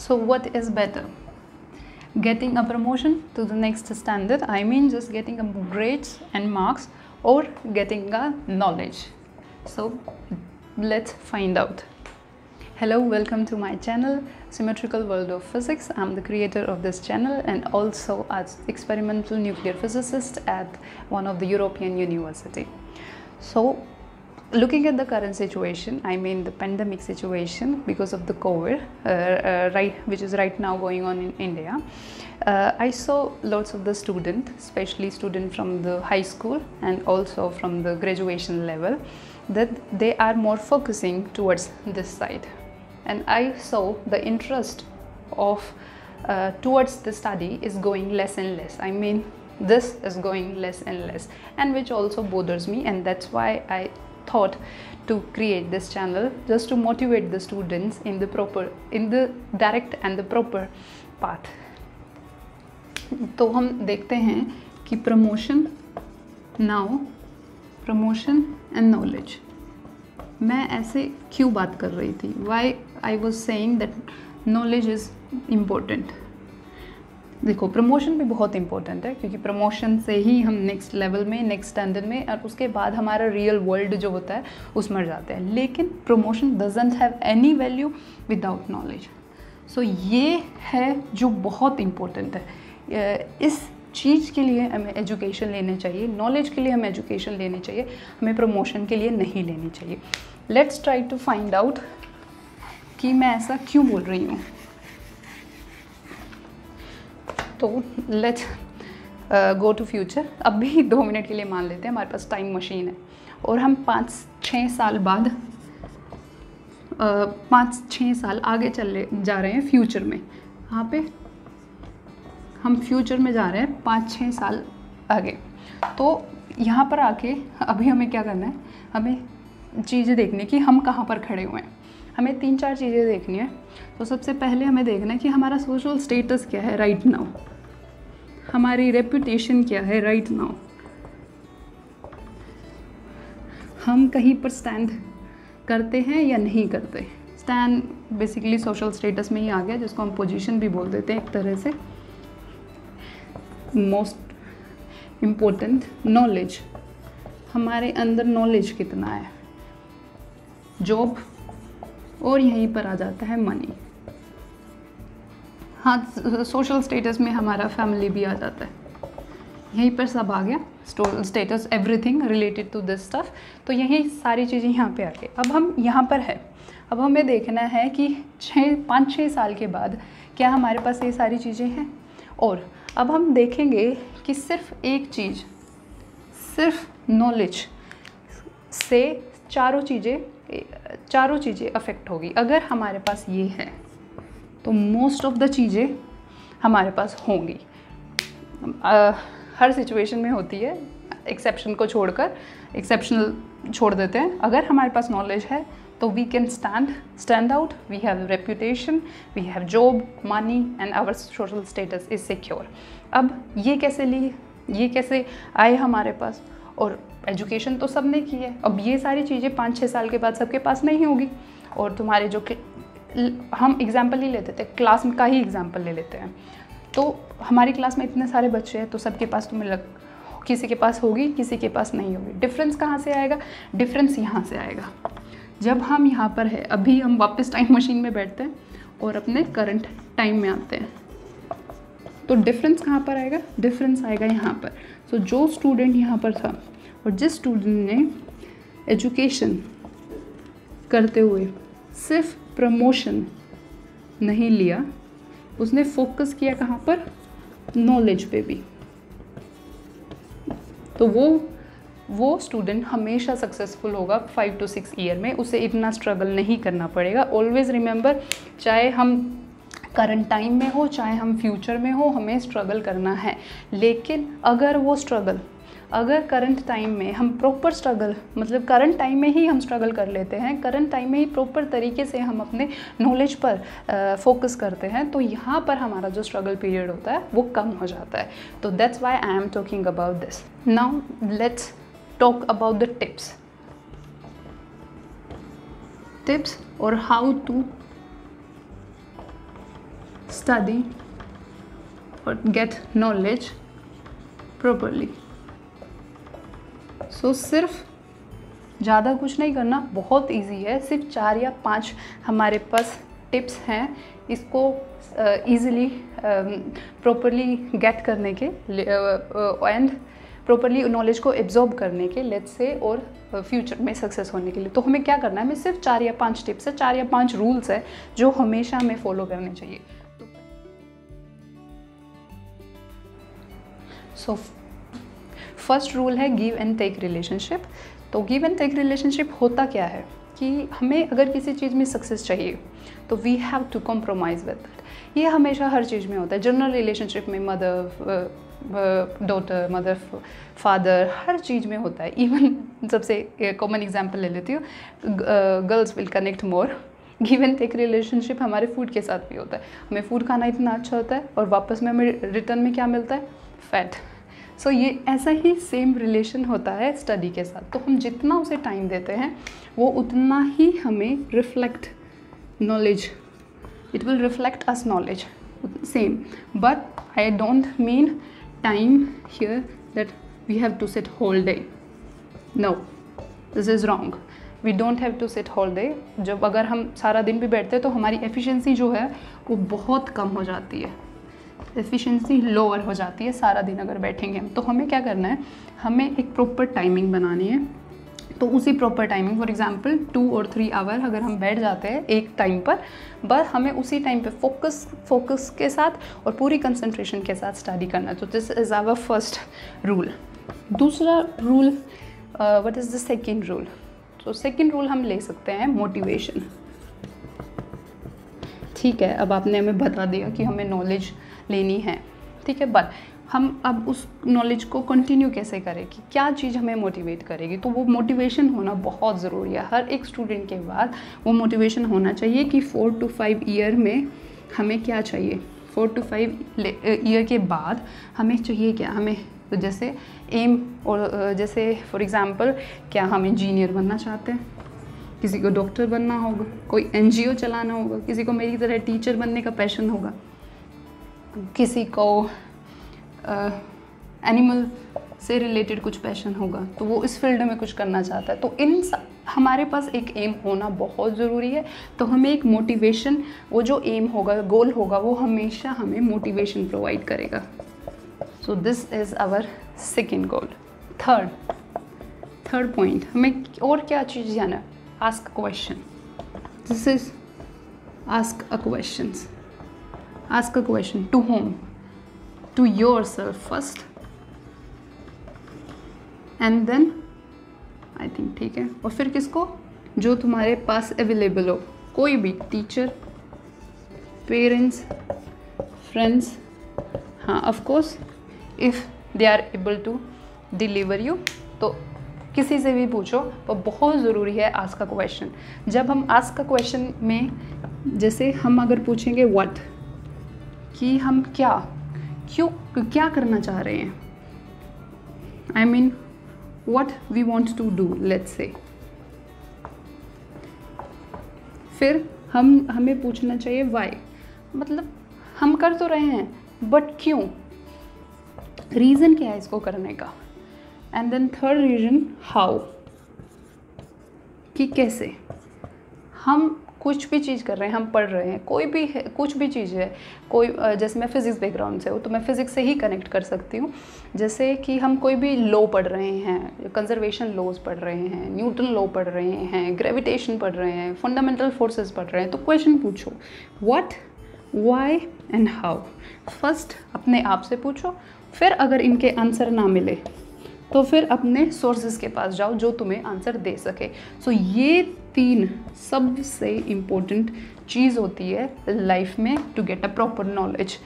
So, what is better? Getting a promotion to the next standard, I mean just getting a grades and marks, or getting a knowledge. So, let's find out. Hello, welcome to my channel, Symmetrical World of Physics. I'm the creator of this channel and also as experimental nuclear physicist at one of the European university. So, looking at the current situation, I mean the pandemic situation because of the COVID, uh, uh, right, which is right now going on in India. Uh, I saw lots of the student, especially student from the high school and also from the graduation level, that they are more focusing towards this side and I saw the interest of uh, towards the study is going less and less. I mean, this is going less and less, and which also bothers me, and that's why I thought to create this channel just to motivate the students in the proper, in the direct and the proper path. तो हम देखते हैं कि promotion now promotion and knowledge मैं ऐसे क्यों बात कर रही थी why I was saying that knowledge is important देखो प्रमोशन भी बहुत इंपॉर्टेंट है, क्योंकि प्रमोशन से ही हम नेक्स्ट लेवल में नेक्स्ट स्टैंडर्ड में, और उसके बाद हमारा रियल वर्ल्ड जो होता है उसमें जाते हैं। लेकिन promotion doesn't have any value without knowledge so ये है जो बहुत इम्पोर्टेंट है। इस चीज़ के लिए हमें एजुकेशन लेने चाहिए नॉलेज के लिए हमें एजुकेशन लेनी चाहिए, हमें प्रमोशन के लिए नहीं लेनी चाहिए। Let's try to find out कि मैं ऐसा क्यों बोल रही हूँ। तो लेट्स गो टू फ्यूचर अभी दो मिनट के लिए मान लेते हैं हमारे पास टाइम मशीन है। और हम पाँच छः साल बाद uh, पाँच छः साल आगे चल जा रहे हैं फ्यूचर में। यहाँ पे हम फ्यूचर में जा रहे हैं पाँच छः साल आगे। तो यहाँ पर आके अभी हमें क्या करना है? हमें चीज़ें देखनी कि हम कहाँ पर खड़े हुए हैं। हमें तीन चार चीज़ें देखनी है। तो सबसे पहले हमें देखना है कि हमारा सोशल स्टेटस क्या है राइट नाउ हमारी रेपुटेशन क्या है राइट नाउ हम कहीं पर स्टैंड करते हैं या नहीं करते। स्टैंड बेसिकली सोशल स्टेटस में ही आ गया, जिसको हम पोजीशन भी बोल देते हैं एक तरह से। मोस्ट इम्पोर्टेंट नॉलेज हमारे अंदर नॉलेज कितना है? जॉब और यहीं पर आ जाता है मनी हाँ सोशल स्टेटस में हमारा फैमिली भी आ जाता है. यहीं पर सब आ गया. Status everything related to this stuff तो यही सारी चीज़ें यहाँ पे आ गई. अब हम यहाँ पर है. अब हमें देखना है कि छः पाँच छः साल के बाद क्या हमारे पास ये सारी चीज़ें हैं? और अब हम देखेंगे कि सिर्फ़ एक चीज़, सिर्फ़ नॉलेज से चारों चीज़ें चारों चीज़ें अफेक्ट होगी। अगर हमारे पास ये है तो मोस्ट ऑफ़ द चीज़ें हमारे पास होंगी। हर सिचुएशन में होती है एक्सेप्शन को छोड़कर एक्सेप्शनल छोड़ देते हैं। अगर हमारे पास नॉलेज है तो we can stand stand out we have reputation we have job money and our social status is secure अब ये कैसे ली, ये कैसे आए हमारे पास? और एजुकेशन तो सबने की है। अब ये सारी चीज़ें पाँच छः साल के बाद सबके पास नहीं होगी। और तुम्हारे जो हम एग्ज़ाम्पल ही लेते थे क्लास का ही एग्ज़ाम्पल ले लेते हैं। तो हमारी क्लास में इतने सारे बच्चे हैं तो सबके पास तुम्हें लग, किसी के पास होगी, किसी के पास नहीं होगी। डिफरेंस कहाँ से आएगा? डिफरेंस यहाँ से आएगा। जब हम यहाँ पर है, अभी हम वापस टाइम मशीन में बैठते हैं और अपने करंट टाइम में आते हैं। तो डिफरेंस कहाँ पर आएगा? डिफरेंस आएगा यहाँ पर। सो so, जो स्टूडेंट यहाँ पर था और जिस स्टूडेंट ने एजुकेशन करते हुए सिर्फ़ प्रमोशन नहीं लिया उसने फोकस किया कहाँ पर? नॉलेज पे भी। तो वो वो स्टूडेंट हमेशा सक्सेसफुल होगा फाइव टू सिक्स ईयर में। उसे इतना स्ट्रगल नहीं करना पड़ेगा। ऑलवेज़ रिमेंबर चाहे हम करंट टाइम में हो, चाहे हम फ्यूचर में हो, हमें स्ट्रगल करना है। लेकिन अगर वो स्ट्रगल अगर करंट टाइम में हम प्रॉपर स्ट्रगल मतलब करंट टाइम में ही हम स्ट्रगल कर लेते हैं, करंट टाइम में ही प्रॉपर तरीके से हम अपने नॉलेज पर फोकस करते हैं तो यहाँ पर हमारा जो स्ट्रगल पीरियड होता है, वो कम हो जाता है। तो that's why I am talking about this now let's talk about the tips tips और how to study or get knowledge properly. So, सिर्फ़ ज़्यादा कुछ नहीं करना बहुत इजी है। सिर्फ़ चार या पाँच हमारे पास टिप्स हैं इसको इजीली प्रॉपरली गेट करने के एंड प्रॉपरली नॉलेज को एब्जॉर्ब करने के लेट्स से और फ्यूचर में सक्सेस होने के लिए। तो हमें क्या करना है? हमें सिर्फ़ चार या पाँच टिप्स है, चार या पाँच रूल्स है जो हमेशा हमें फॉलो करने चाहिए। सो फ़र्स्ट रूल है गिव एंड टेक रिलेशनशिप तो गिव एंड टेक रिलेशनशिप होता क्या है? कि हमें अगर किसी चीज़ में सक्सेस चाहिए तो we have to compromise with that ये हमेशा हर चीज़ में होता है। जनरल रिलेशनशिप में मदर डॉटर मदर फादर हर चीज़ में होता है। इवन सबसे कॉमन एग्जांपल ले लेती हूँ। Girls will connect more give and take relationship हमारे फ़ूड के साथ भी होता है। हमें फ़ूड खाना इतना अच्छा होता है और वापस में हमें रिटर्न में क्या मिलता है? फैट सो so, ये ऐसा ही सेम रिलेशन होता है स्टडी के साथ. तो हम जितना उसे टाइम देते हैं वो उतना ही हमें reflect knowledge it will reflect us knowledge same but I don't mean time here that we have to set whole day no this is wrong we don't have to set whole day जब अगर हम सारा दिन भी बैठते हैं तो हमारी एफिशिएंसी जो है वो बहुत कम हो जाती है. एफिशिएंसी लोअर हो जाती है सारा दिन अगर बैठेंगे हम। तो हमें क्या करना है? हमें एक प्रॉपर टाइमिंग बनानी है। तो उसी proper timing for example two और थ्री आवर अगर हम बैठ जाते हैं एक टाइम पर, बस हमें उसी टाइम पे फोकस फोकस के साथ और पूरी कंसंट्रेशन के साथ स्टडी करना तो this is our first rule दूसरा rule what is the second rule तो सेकेंड रूल हम ले सकते हैं मोटिवेशन ठीक है, अब आपने हमें बता दिया कि हमें नॉलेज लेनी है। ठीक है बट हम अब उस नॉलेज को कंटिन्यू कैसे करें कि क्या चीज़ हमें मोटिवेट करेगी? तो वो मोटिवेशन होना बहुत ज़रूरी है। हर एक स्टूडेंट के बाद वो मोटिवेशन होना चाहिए कि फोर टू फाइव ईयर में हमें क्या चाहिए? फोर टू फाइव ईयर के बाद हमें चाहिए क्या? हमें तो जैसे एम और जैसे फॉर एग्ज़ाम्पल क्या हम इंजीनियर बनना चाहते हैं? किसी को डॉक्टर बनना होगा, कोई एनजीओ चलाना होगा, किसी को मेरी तरह टीचर बनने का पैशन होगा। किसी को एनिमल से रिलेटेड कुछ पैशन होगा तो वो इस फ़ील्ड में कुछ करना चाहता है। तो इन हमारे पास एक एम होना बहुत ज़रूरी है। तो हमें एक मोटिवेशन वो जो एम होगा गोल होगा, वो हमेशा हमें मोटिवेशन प्रोवाइड करेगा। So this is our second goal third third point हमें और क्या चीज़ जाना ask question this is ask a questions ask a question. To whom? To yourself first. And then I think ठीक है. और फिर किसको? जो तुम्हारे पास अवेलेबल हो. कोई भी टीचर पेरेंट्स फ्रेंड्स हाँ of course if they are able to deliver you तो किसी से भी पूछो तो बहुत ज़रूरी है आज का क्वेश्चन जब हम आज का क्वेश्चन में, जैसे हम अगर पूछेंगे व्हाट कि हम क्या, क्यों, क्या करना चाह रहे हैं? I mean what we want to do let's say फिर हम, हमें पूछना चाहिए वाई मतलब हम कर तो रहे हैं बट क्यों? रीज़न क्या है इसको करने का? And then third reason how कि कैसे? हम कुछ भी चीज़ कर रहे हैं हम पढ़ रहे हैं कोई भी है कुछ भी चीज़ है कोई जैसे मैं फ़िज़िक्स बैकग्राउंड से हूँ तो मैं फ़िज़िक्स से ही कनेक्ट कर सकती हूँ। जैसे कि हम कोई भी लॉ पढ़ रहे हैं कंजर्वेशन लॉज पढ़ रहे हैं न्यूटन लॉ पढ़ रहे हैं ग्रेविटेशन पढ़ रहे हैं फंडामेंटल फोर्सेस पढ़ रहे हैं तो क्वेश्चन पूछो what why and how first अपने आप से पूछो फिर अगर इनके आंसर ना मिले तो फिर अपने सोर्सेज के पास जाओ जो तुम्हें आंसर दे सके। सो so, ये तीन सबसे इम्पोर्टेंट चीज़ होती है लाइफ में to get a proper knowledge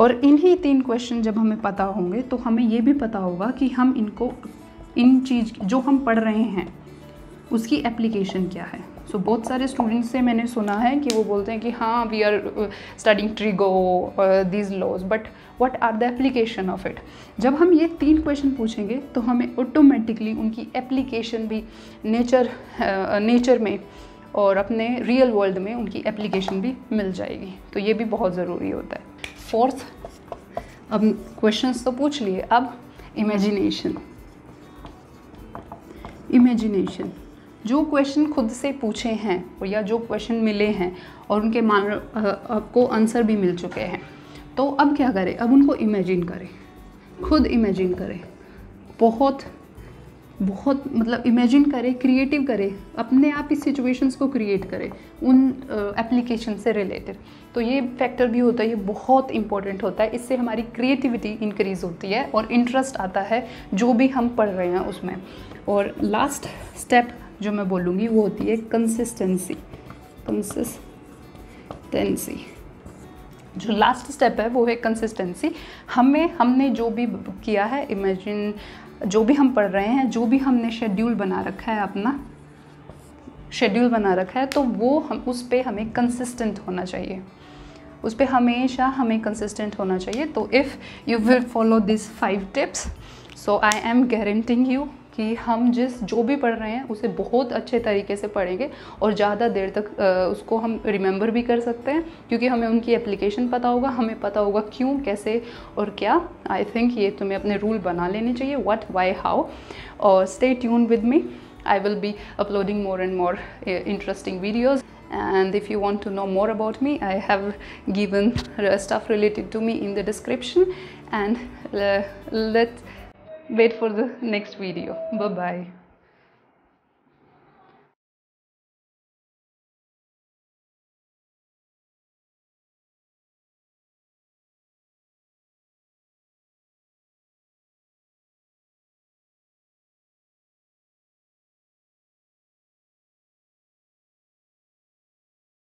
और इन्हीं तीन क्वेश्चन जब हमें पता होंगे तो हमें ये भी पता होगा कि हम इनको, इन चीज़, जो हम पढ़ रहे हैं, उसकी एप्लीकेशन क्या है। सो so, बहुत सारे स्टूडेंट्स से मैंने सुना है कि वो बोलते हैं कि हाँ we are studying trigo these laws but what are the application of it जब हम ये तीन क्वेश्चन पूछेंगे तो हमें ऑटोमेटिकली उनकी एप्लीकेशन भी नेचर नेचर uh, में और अपने रियल वर्ल्ड में उनकी एप्लीकेशन भी मिल जाएगी। तो ये भी बहुत ज़रूरी होता है। फोर्थ अब क्वेश्चंस तो पूछ लिए। अब इमेजिनेशन इमेजिनेशन जो क्वेश्चन खुद से पूछे हैं और या जो क्वेश्चन मिले हैं और उनके मान आपको आंसर भी मिल चुके हैं। तो अब क्या करें? अब उनको इमेजिन करें। खुद इमेजिन करें। बहुत बहुत मतलब इमेजिन करें क्रिएटिव करें। अपने आप इस सिचुएशंस को क्रिएट करें। उन एप्लीकेशन से रिलेटेड तो ये फैक्टर भी होता है, ये बहुत इंपॉर्टेंट होता है। इससे हमारी क्रिएटिविटी इंक्रीज़ होती है और इंटरेस्ट आता है जो भी हम पढ़ रहे हैं उसमें। और लास्ट स्टेप जो मैं बोलूँगी, वो होती है कंसिस्टेंसी कंसिस्टेंसी जो लास्ट स्टेप है, वो है कंसिस्टेंसी हमें, हमने जो भी किया है इमेजिन जो भी हम पढ़ रहे हैं, जो भी हमने शेड्यूल बना रखा है अपना शेड्यूल बना रखा है तो वो हम, उस पर हमें कंसिस्टेंट होना चाहिए. उस पर हमेशा हमें कंसिस्टेंट होना चाहिए. तो if you will follow this five tips so I am guaranteeing you कि हम जिस जो भी पढ़ रहे हैं उसे बहुत अच्छे तरीके से पढ़ेंगे और ज़्यादा देर तक उसको हम रिमेंबर भी कर सकते हैं क्योंकि हमें उनकी एप्लीकेशन पता होगा हमें पता होगा क्यों कैसे और क्या। आई थिंक ये तुम्हें अपने रूल बना लेने चाहिए वट वाई हाउ और stay tune with me I will be uploading more and more interesting videos if you want to know more about me i have given stuff related to me in the description. And uh, let wait for the next video. Bye bye